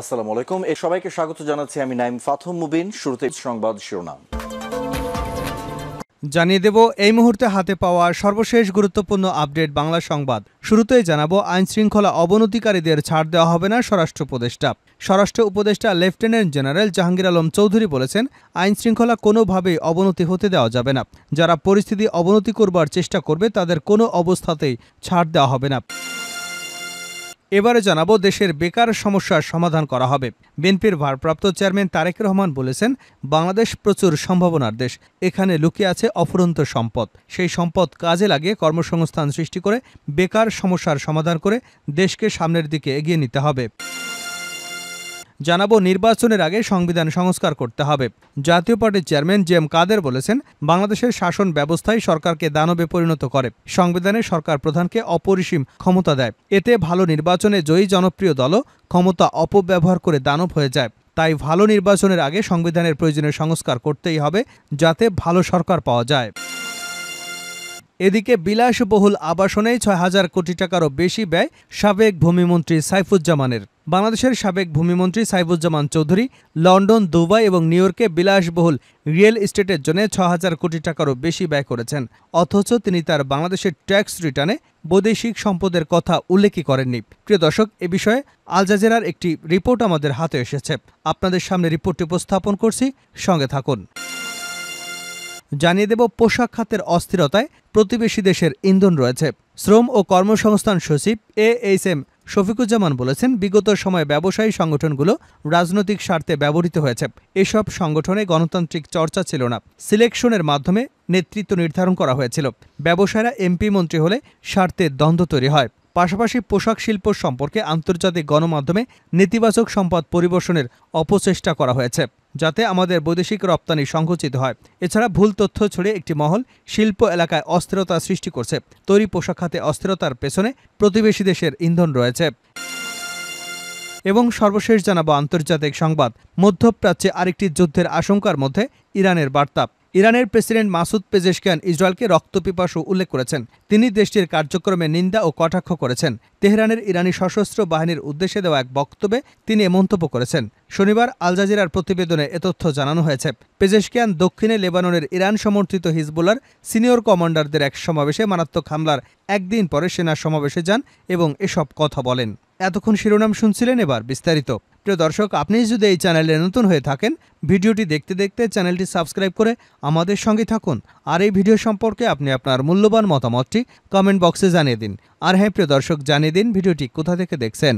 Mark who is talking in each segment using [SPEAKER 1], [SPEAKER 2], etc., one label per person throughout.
[SPEAKER 1] আসসালামু আলাইকুম। এ সবাইকে স্বাগত জানাচ্ছি আমি নাইম ফাথম মুবিন, শুরুতে সংবাদ শিরোনাম।
[SPEAKER 2] জানিয়ে দেব, এই মুহূর্তে হাতে পাওয়া সর্বশেষ গুরুত্বপূর্ণ আপডেট বাংলা সংবাদ। শুরুতেই জানাব আইন শৃঙ্খলা অবনতিকারীদের ছাড় দেওয়া হবে না স্বরাষ্ট্র উপদেষ্টা। স্বরাষ্ট্র উপদেষ্টা লেফটেন্যান্ট জেনারেল জাহাঙ্গীর আলম চৌধুরী বলেছেন আইন শৃঙ্খলা কোনোভাবেই অবনতি হতে দেওয়া যাবে না। যারা পরিস্থিতি অবনতি করবার চেষ্টা করবে, তাদের কোনো অবস্থাতেই ছাড় দেওয়া হবে না। এবারে জানাব দেশের বেকার সমস্যার সমাধান করা হবে। বিএনপির ভারপ্রাপ্ত চেয়ারম্যান তারেক রহমান বলেছেন, বাংলাদেশ প্রচুর সম্ভাবনার দেশ, এখানে লুকিয়ে আছে অফুরন্ত সম্পদ। সেই সম্পদ কাজে লাগিয়ে কর্মসংস্থান সৃষ্টি করে বেকার সমস্যার সমাধান করে দেশকে সামনের দিকে এগিয়ে নিতে হবে। জানাব নির্বাচনের আগে সংবিধান সংস্কার করতে হবে। জাতীয় পার্টির চেয়ারম্যান জেম কাদের বলেছেন, বাংলাদেশের শাসন ব্যবস্থাই সরকারকে দানবে পরিণত করে। সংবিধানে সরকার প্রধানকে অপরিসীম ক্ষমতা দেয়। এতে ভালো নির্বাচনে জয়ী জনপ্রিয় দলও ক্ষমতা অপব্যবহার করে দানব হয়ে যায়। তাই ভালো নির্বাচনের আগে সংবিধানের প্রয়োজনীয় সংস্কার করতেই হবে, যাতে ভালো সরকার পাওয়া যায়। এদিকে বিলাসবহুল আবাসনেই ছয় হাজার কোটি টাকারও বেশি ব্যয় সাবেক ভূমিমন্ত্রী সাইফুজ্জামানের। বাংলাদেশের সাবেক ভূমিমন্ত্রী সাইফুজ্জামান চৌধুরী লন্ডন, দুবাই এবং নিউ ইয়র্কে বিলাসবহুল রিয়েল এস্টেটের জন্য ছ হাজার কোটি টাকারও বেশি ব্যয় করেছেন। অথচ তিনি তার বাংলাদেশের ট্যাক্স রিটার্নে বৈদেশিক সম্পদের কথা উল্লেখই করেননি। প্রিয় দর্শক, এ বিষয়ে আল জাজেরার একটি রিপোর্ট আমাদের হাতে এসেছে। আপনাদের সামনে রিপোর্টটি উপস্থাপন করছি। সঙ্গে থাকুন। জানিয়ে দেব, পোশাক খাতের অস্থিরতায় প্রতিবেশী দেশের ইন্ধন রয়েছে। শ্রম ও কর্মসংস্থান সচিব এ এইচ এম শফিকুজ্জামান বলেছেন, বিগত সময়ে ব্যবসায়ী সংগঠনগুলো রাজনৈতিক স্বার্থে ব্যবহৃত হয়েছে। এসব সংগঠনে গণতান্ত্রিক চর্চা ছিল না। সিলেকশনের মাধ্যমে নেতৃত্ব নির্ধারণ করা হয়েছিল। ব্যবসায়ীরা এমপি মন্ত্রী হলে স্বার্থে দ্বন্দ্ব তৈরি হয়। পাশাপাশি পোশাক শিল্প সম্পর্কে আন্তর্জাতিক গণমাধ্যমে নেতিবাচক সম্পদ পরিবেশনের অপচেষ্টা করা হয়েছে, যাতে আমাদের বৈদেশিক রপ্তানি সংকুচিত হয়। এছাড়া ভুল তথ্য ছড়িয়ে একটি মহল শিল্প এলাকায় অস্থিরতা সৃষ্টি করছে। তৈরি পোশাক খাতে অস্থিরতার পেছনে প্রতিবেশী দেশের ইন্ধন রয়েছে। এবং সর্বশেষ জানাব আন্তর্জাতিক সংবাদ। মধ্যপ্রাচ্যে আরেকটি যুদ্ধের আশঙ্কার মধ্যে ইরানের বার্তা। ইরানের প্রেসিডেন্ট মাসুদ পেজেশকিয়ান ইসরায়েলকে রক্তপিপাসু উল্লেখ করেছেন। তিনি দেশটির কার্যক্রমে নিন্দা ও কটাক্ষ করেছেন। তেহরানের ইরানি সশস্ত্র বাহিনীর উদ্দেশ্যে দেওয়া এক বক্তব্যে তিনি এ মন্তব্য করেছেন। শনিবার আল জাজিরার প্রতিবেদনে এ তথ্য জানানো হয়েছে। পেজেশকিয়ান দক্ষিণে লেবাননের ইরান সমর্থিত হিজবুলার সিনিয়র কমান্ডারদের এক সমাবেশে মারাত্মক হামলার একদিন পরে সেনা সমাবেশে যান এবং এসব কথা বলেন। এতক্ষণ শিরোনাম শুনছিলেন এবার বিস্তারিত। প্রিয় দর্শক আপনি যদি এই চ্যানেলে নতুন হয়ে থাকেন, ভিডিওটি দেখতে দেখতে চ্যানেলটি সাবস্ক্রাইব করে আমাদের সঙ্গে থাকুন। আর এই ভিডিও সম্পর্কে আপনি আপনার মূল্যবান মতামতটি কমেন্ট বক্সে জানিয়ে দিন। আর হ্যাঁ প্রিয় দর্শক, জানিয়ে দিন ভিডিওটি কোথা থেকে দেখছেন।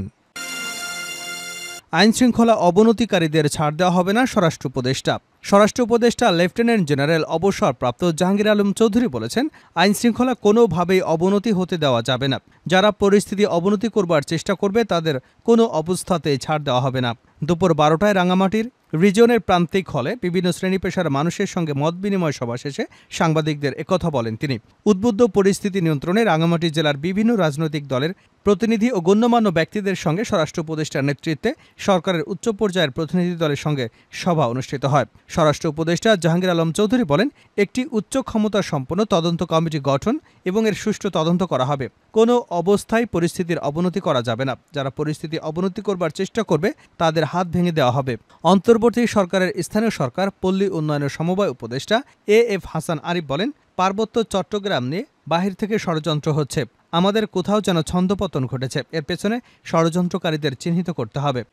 [SPEAKER 2] আইন শৃঙ্খলা অবনতিকারীদের ছাড় দেওয়া হবে না, স্বরাষ্ট্র উপদেষ্টা। স্বরাষ্ট্র উপদেষ্টা, লেফটেন্যান্ট জেনারেল অবসরপ্রাপ্ত জাহাঙ্গীর আলম চৌধুরী বলেছেন আইন শৃঙ্খলা কোনোভাবেই অবনতি হতে দেওয়া যাবে না। যারা পরিস্থিতি অবনতি করবার চেষ্টা করবে, তাদের কোনো অবস্থাতেই ছাড় দেওয়া হবে না। দুপুর বারোটায় রাঙামাটির রিজনের প্রান্তিক হলে বিভিন্ন শ্রেণি পেশার মানুষের সঙ্গে মত বিনিময় সভা শেষে সাংবাদিকদের একথা বলেন তিনি। উদ্বুদ্ধ পরিস্থিতি নিয়ন্ত্রণে রাঙামাটি জেলার বিভিন্ন রাজনৈতিক দলের প্রতিনিধি ও গণ্যমান্য ব্যক্তিদের সঙ্গে স্বরাষ্ট্র উপদেষ্টার নেতৃত্বে সরকারের উচ্চ পর্যায়ের প্রতিনিধি দলের সঙ্গে সভা অনুষ্ঠিত হয়। স্বরাষ্ট্র উপদেষ্টা জাহাঙ্গীর আলম চৌধুরী বলেন, একটি উচ্চ ক্ষমতা সম্পন্ন তদন্ত কমিটি গঠন এবং এর সুষ্ঠু তদন্ত করা হবে। কোনো অবস্থায় পরিস্থিতির অবনতি করা যাবে না। যারা পরিস্থিতি অবনতি করবার চেষ্টা করবে, তাদের হাত ভেঙে দেওয়া হবে। অন্তর্বর্তী সরকারের স্থানীয় সরকার, পল্লী উন্নয়নের সমবায় উপদেষ্টা এ এফ হাসান আরিফ বলেন, পার্বত্য চট্টগ্রাম নিয়ে বাহির থেকে ষড়যন্ত্র হচ্ছে। আমাদের কোথাও যেন ছন্দপতন ঘটেছে। এর পেছনে ষড়যন্ত্রকারীদের চিহ্নিত করতে হবে।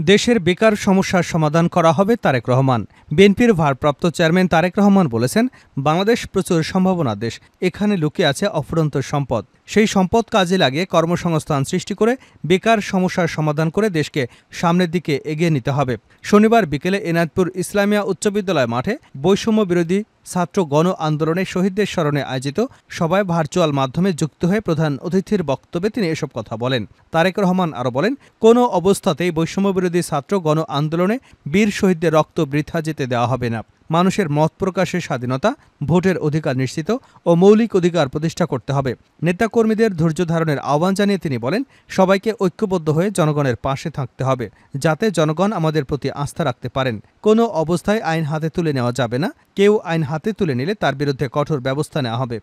[SPEAKER 2] দেশের বেকার সমস্যার সমাধান করা হবে তারেক রহমান। বিএনপির ভারপ্রাপ্ত চেয়ারম্যান তারেক রহমান বলেছেন, বাংলাদেশ প্রচুর সম্ভাবনা দেশ। এখানে লুকিয়ে আছে অফুরন্ত সম্পদ। সেই সম্পদ কাজে লাগিয়ে কর্মসংস্থান সৃষ্টি করে বেকার সমস্যার সমাধান করে দেশকে সামনের দিকে এগিয়ে নিতে হবে। শনিবার বিকেলে এনায়তপুর ইসলামিয়া উচ্চ বিদ্যালয় মাঠে বৈষম্য বিরোধী ছাত্র গণ আন্দোলনে শহীদদের স্মরণে আয়োজিত সবাই ভার্চুয়াল মাধ্যমে যুক্ত হয়ে প্রধান অতিথির বক্তব্যে তিনি এসব কথা বলেন। তারেক রহমান আরও বলেন, কোনো অবস্থাতেই বৈষম্য বিরোধী ছাত্র গণ আন্দোলনে বীর শহীদদের রক্ত বৃথা যেতে দেওয়া হবে না। মানুষের মত প্রকাশের স্বাধীনতা, ভোটের অধিকার নিশ্চিত ও মৌলিক অধিকার প্রতিষ্ঠা করতে হবে। নেতাকর্মীদের ধৈর্য ধারণের আহ্বান জানিয়ে তিনি বলেন, সবাইকে ঐক্যবদ্ধ হয়ে জনগণের পাশে থাকতে হবে, যাতে জনগণ আমাদের প্রতি আস্থা রাখতে পারেন। কোনো অবস্থায় আইন হাতে তুলে নেওয়া যাবে না। কেউ আইন হাতে তুলে নিলে তার বিরুদ্ধে কঠোর ব্যবস্থা নেওয়া হবে।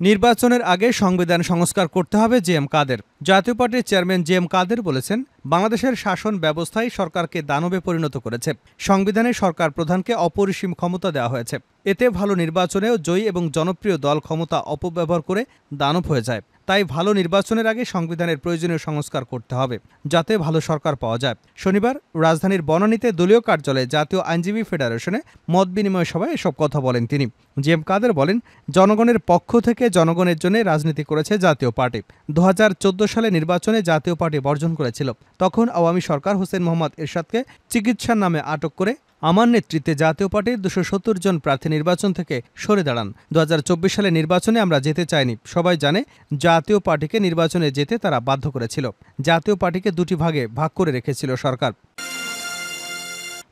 [SPEAKER 2] নির্বাচনের আগে সংবিধান সংস্কার করতে হবে জে এম কাদের। জাতীয় পার্টির চেয়ারম্যান জে এম কাদের বলেছেন, বাংলাদেশের শাসন ব্যবস্থাই সরকারকে দানবে পরিণত করেছে। সংবিধানে সরকার প্রধানকে অপরিসীম ক্ষমতা দেওয়া হয়েছে। এতে ভালো নির্বাচনেও জয়ী এবং জনপ্রিয় দল ক্ষমতা অপব্যবহার করে দানব হয়ে যায়। তাই ভালো নির্বাচনের আগে সংবিধানের প্রয়োজনীয় সংস্কার করতে হবে, যাতে ভালো সরকার পাওয়া যায়। শনিবার রাজধানীর বনানীতে দলীয় কার্যালয়ে জাতীয় আইনজীবী ফেডারেশনে মত বিনিময় সভায় এসব কথা বলেন তিনি। জি এম কাদের বলেন, জনগণের পক্ষ থেকে জনগণের জন্য রাজনীতি করেছে জাতীয় পার্টি। দু হাজার চোদ্দ সালে নির্বাচনে জাতীয় পার্টি বর্জন করেছিল। তখন আওয়ামী সরকার হোসেন মোহাম্মদ এরশাদকে চিকিৎসার নামে আটক করে আমার নেতৃত্বে জাতীয় পার্টির দুশো সত্তর জন প্রার্থী নির্বাচন থেকে সরে দাঁড়ান। দু হাজার চব্বিশ সালে নির্বাচনে আমরা যেতে চাইনি। সবাই জানে, জাতীয় পার্টিকে নির্বাচনে যেতে তারা বাধ্য করেছিল। জাতীয় পার্টিকে দুটি ভাগে ভাগ করে রেখেছিল সরকার।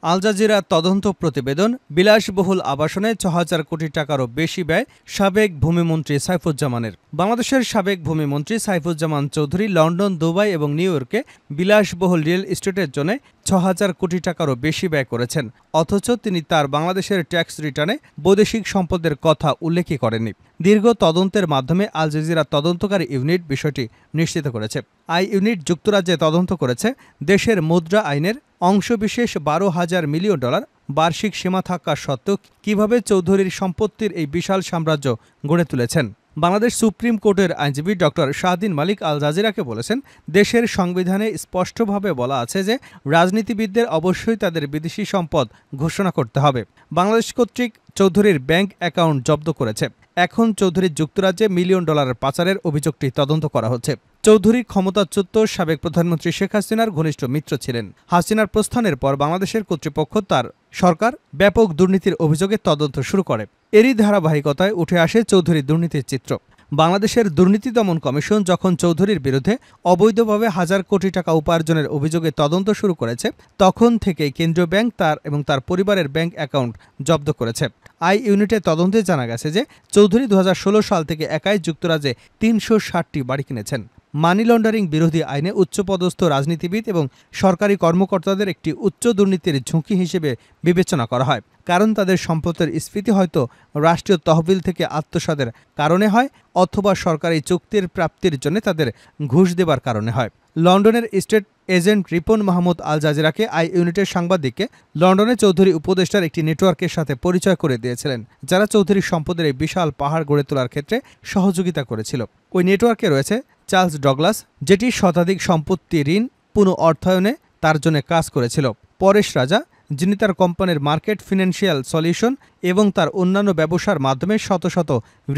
[SPEAKER 2] আল জাজিরা তদন্ত প্রতিবেদন, বিলাসবহুল আবাসনে ছ হাজার কোটি টাকারও বেশি ব্যয় সাবেক ভূমিমন্ত্রী সাইফুজ্জামানের। বাংলাদেশের সাবেক ভূমিমন্ত্রী সাইফুজ্জামান চৌধুরী লন্ডন, দুবাই এবং নিউ ইয়র্কে বিলাসবহুল রিয়েল এস্টেটের জন্য ছ হাজার কোটি টাকারও বেশি ব্যয় করেছেন। অথচ তিনি তার বাংলাদেশের ট্যাক্স রিটার্নে বৈদেশিক সম্পদের কথা উল্লেখই করেননি। দীর্ঘ তদন্তের মাধ্যমে আল জাজিরা তদন্তকারী ইউনিট বিষয়টি নিশ্চিত করেছে। আই ইউনিট যুক্তরাজ্যে তদন্ত করেছে, দেশের মুদ্রা আইনের অংশবিশেষ বারো হাজার মিলিয়ন ডলার বার্ষিক সীমা থাকা সত্ত্বেও কীভাবে চৌধুরীর সম্পত্তির এই বিশাল সাম্রাজ্য গড়ে তুলেছেন। বাংলাদেশ সুপ্রিম কোর্টের আইনজীবী ডক্টর শাহদিন মালিক আল জাজিরাকে বলেছেন, দেশের সংবিধানে স্পষ্টভাবে বলা আছে যে রাজনীতিবিদদের অবশ্যই তাদের বিদেশি সম্পদ ঘোষণা করতে হবে। বাংলাদেশ কর্তৃক চৌধুরীর ব্যাংক অ্যাকাউন্ট জব্দ করেছে। এখন চৌধুরী যুক্তরাজ্যে মিলিয়ন ডলারের পাচারের অভিযোগটি তদন্ত করা হচ্ছে। চৌধুরী ক্ষমতাচ্যুত সাবেক প্রধানমন্ত্রী শেখ হাসিনার ঘনিষ্ঠ মিত্র ছিলেন। হাসিনার প্রস্থানের পর বাংলাদেশের কর্তৃপক্ষ তার সরকার ব্যাপক দুর্নীতির অভিযোগে তদন্ত শুরু করে। এরই ধারাবাহিকতায় উঠে আসে চৌধুরী দুর্নীতির চিত্র। বাংলাদেশের দুর্নীতি দমন কমিশন যখন চৌধুরীর বিরুদ্ধে অবৈধভাবে হাজার কোটি টাকা উপার্জনের অভিযোগে তদন্ত শুরু করেছে, তখন থেকে কেন্দ্রীয় ব্যাংক তার এবং তার পরিবারের ব্যাংক অ্যাকাউন্ট জব্দ করেছে। আই ইউনিটের তদন্তে জানা গেছে যে, চৌধুরী দু হাজার ষোলো সাল থেকে একাই যুক্তরাজ্যে তিনশো ষাটটি বাড়ি কিনেছেন। মানি লন্ডারিং বিরোধী আইনে উচ্চপদস্থ রাজনীতিবিদ এবং সরকারি কর্মকর্তাদের একটি উচ্চ দুর্নীতির ঝুঁকি হিসেবে বিবেচনা করা হয়। কারণ তাদের সম্পদের স্ফীতি হয়তো রাষ্ট্রীয় তহবিল থেকে আত্মসাদের কারণে হয় অথবা সরকারি চুক্তির প্রাপ্তির জন্য তাদের ঘুষ দেবার কারণে হয়। লন্ডনের স্টেট এজেন্ট রিপন মাহমুদ আল জাজিরাকে আই ইউনিটের সাংবাদিককে লন্ডনে চৌধুরী উপদেষ্টার একটি নেটওয়ার্কের সাথে পরিচয় করে দিয়েছিলেন, যারা চৌধুরীর সম্পদের এই বিশাল পাহাড় গড়ে তোলার ক্ষেত্রে সহযোগিতা করেছিল। ওই নেটওয়ার্কে রয়েছে চার্লস ডগলাস, যেটি শতাধিক সম্পত্তি ঋণ, পুনঃ অর্থায়নে তার জন্য কাজ করেছিল। পরেশ রাজা, যিনি তার কোম্পানির মার্কেট ফিনান্সিয়াল সলিউশন এবং তার অন্যান্য ব্যবসার মাধ্যমে শত শত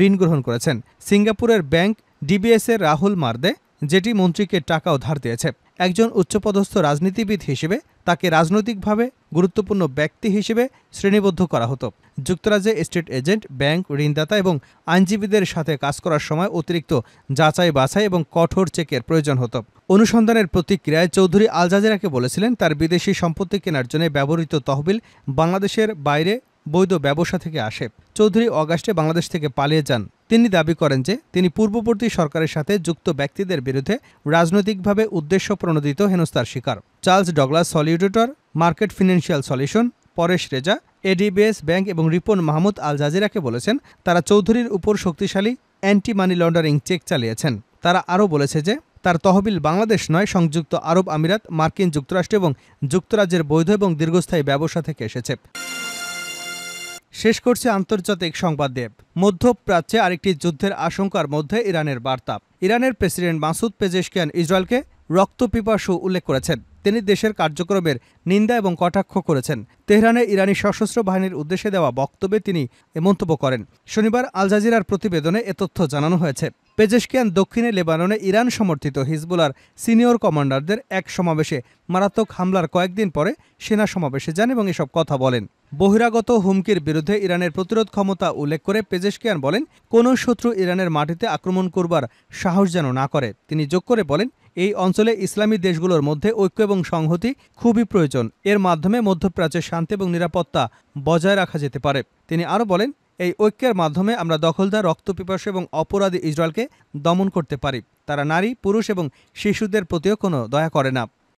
[SPEAKER 2] ঋণ গ্রহণ করেছেন। সিঙ্গাপুরের ব্যাংক ডিবিএসের রাহুল মার্দে, যেটি মন্ত্রীকে টাকাও ধার দিয়েছে। একজন উচ্চপদস্থ রাজনীতিবিদ হিসেবে তাকে রাজনৈতিকভাবে গুরুত্বপূর্ণ ব্যক্তি হিসেবে শ্রেণীবদ্ধ করা হতো। যুক্তরাজ্যে স্টেট এজেন্ট ব্যাংক ঋণদাতা এবং আইনজীবীদের সাথে কাজ করার সময় অতিরিক্ত যাচাই বাছাই এবং কঠোর চেকের প্রয়োজন হতো। অনুসন্ধানের প্রতিক্রিয়ায় চৌধুরী আল জাজিরাকে বলেছিলেন, তার বিদেশি সম্পত্তি কেনার জন্য ব্যবহৃত তহবিল বাংলাদেশের বাইরে বৈধ ব্যবসা থেকে আসে। চৌধুরী অগাস্টে বাংলাদেশ থেকে পালিয়ে যান। তিনি দাবি করেন যে তিনি পূর্ববর্তী সরকারের সাথে যুক্ত ব্যক্তিদের বিরুদ্ধে রাজনৈতিকভাবে উদ্দেশ্য প্রণোদিত হেনস্থার শিকার। Charles Douglas solicitor market financial solution, Paresh Reza, ADBS bank এবং রিপন মাহমুদ আল জাজিরাকে বলেছেন, তারা চৌধুরীর উপর শক্তিশালী অ্যান্টি মানি লন্ডারিং চেক চালিয়েছেন। তারা আরও বলেছে যে, তার তহবিল বাংলাদেশ নয়, সংযুক্ত আরব আমিরাত, মার্কিন যুক্তরাষ্ট্র এবং যুক্তরাজ্যের বৈধ এবং দীর্ঘস্থায়ী ব্যবসা থেকে এসেছে। শেষ করছে আন্তর্জাতিক সংবাদ দেব। মধ্যপ্রাচ্যে আরেকটি যুদ্ধের আশঙ্কার মধ্যে ইরানের বার্তা। ইরানের প্রেসিডেন্ট মাসুদ পেজেশকিয়ান ইসরায়েলকে রক্তপিপাসু উল্লেখ করেছেন। তিনি দেশের কার্যক্রমের নিন্দা এবং কটাক্ষ করেছেন। তেহরানে ইরানি সশস্ত্র বাহিনীর উদ্দেশ্যে দেওয়া বক্তব্যে তিনি এ মন্তব্য করেন। শনিবার আল জাজিরার প্রতিবেদনে এ তথ্য জানানো হয়েছে। পেজেশকিয়ান দক্ষিণে লেবাননে ইরান সমর্থিত হিজবুলার সিনিয়র কমান্ডারদের এক সমাবেশে মারাত্মক হামলার কয়েকদিন পরে সেনা সমাবেশে যান এবং এসব কথা বলেন। বহিরাগত হুমকির বিরুদ্ধে ইরানের প্রতিরোধ ক্ষমতা উল্লেখ করে পেজেশকিয়ান বলেন, কোনো শত্রু ইরানের মাটিতে আক্রমণ করবার সাহস যেন না করে। তিনি যোগ করে বলেন, এই অঞ্চলে ইসলামী দেশগুলোর মধ্যে ঐক্য এবং সংহতি খুবই প্রয়োজন। এর মাধ্যমে মধ্যপ্রাচ্যের শান্তি এবং নিরাপত্তা বজায় রাখা যেতে পারে। তিনি আরও বলেন, এই ঐক্যের মাধ্যমে আমরা দখলদার, রক্তপিপাসু এবং অপরাধী ইসরায়েলকে দমন করতে পারি। তারা নারী, পুরুষ এবং শিশুদের প্রতিও কোনো দয়া করে না।